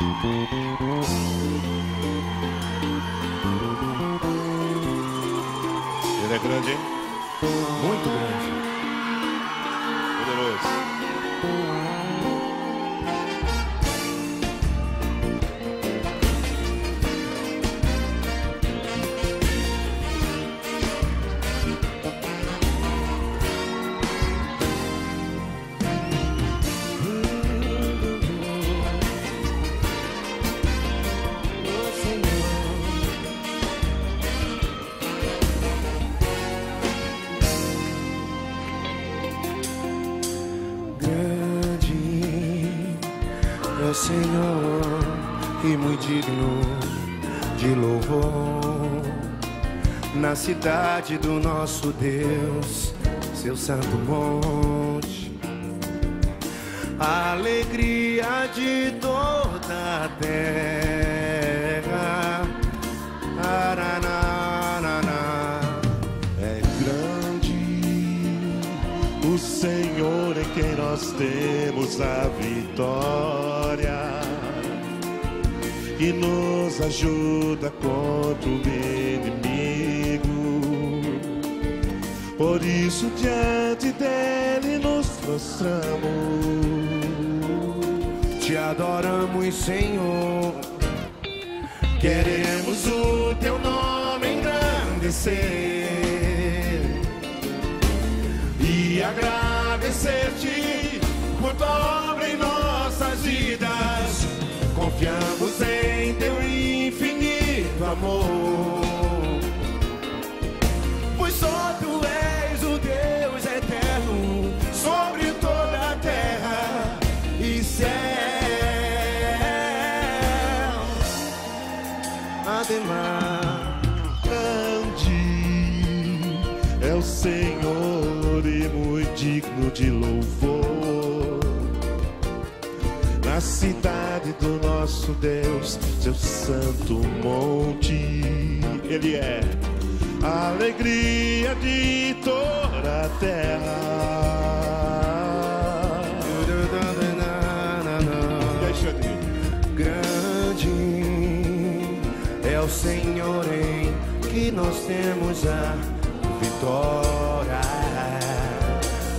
Ele é grande, hein? Muito grande. É Senhor e muito digno de louvor na cidade do nosso Deus, seu santo monte. A alegria de toda a terra. O Senhor em quem nós temos a vitória e nos ajuda contra o inimigo. Por isso, diante dele nos prostramos. Te adoramos, Senhor. Queremos o teu nome engrandecer Confiamos em teu infinito amor. Pois só tu és o Deus eterno sobre toda a terra e céu. Ademar, Grande é o Senhor e muito digno de louvor. Na cidade do nosso Deus, seu santo monte, Ele é a alegria de toda a terra. Grande é o Senhor em que nós temos a vitória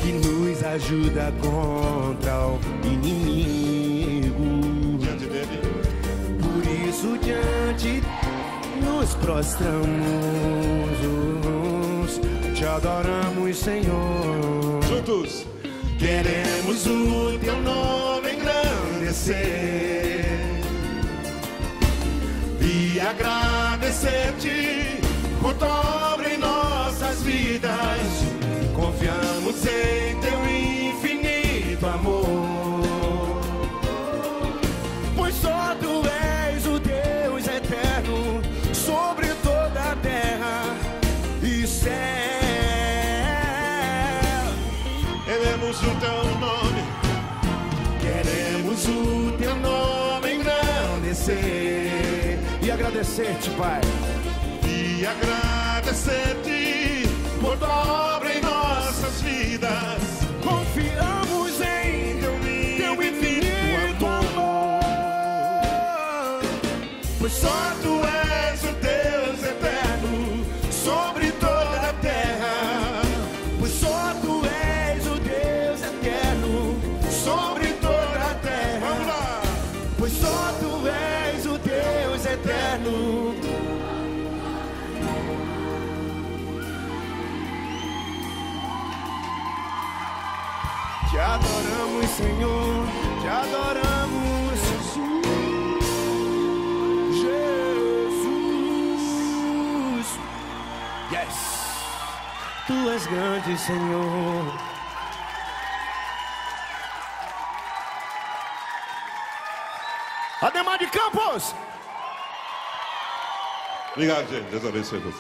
que nos ajuda contra o inimigo. Prostramos, te adoramos, Senhor. Juntos. Queremos o teu nome engrandecer e agradecer-te por tua obra em nossas vidas. Confiamos em teu e agradecer-te, Pai. e agradecer-te por tua obra em nossas vidas. Confiamos em Teu teu infinito amor. Pois só Te adoramos, Senhor, te adoramos, Jesus. Yes, Tu és grande, Senhor. Ademar de Campos. Obrigado, gente. Deus abençoe você.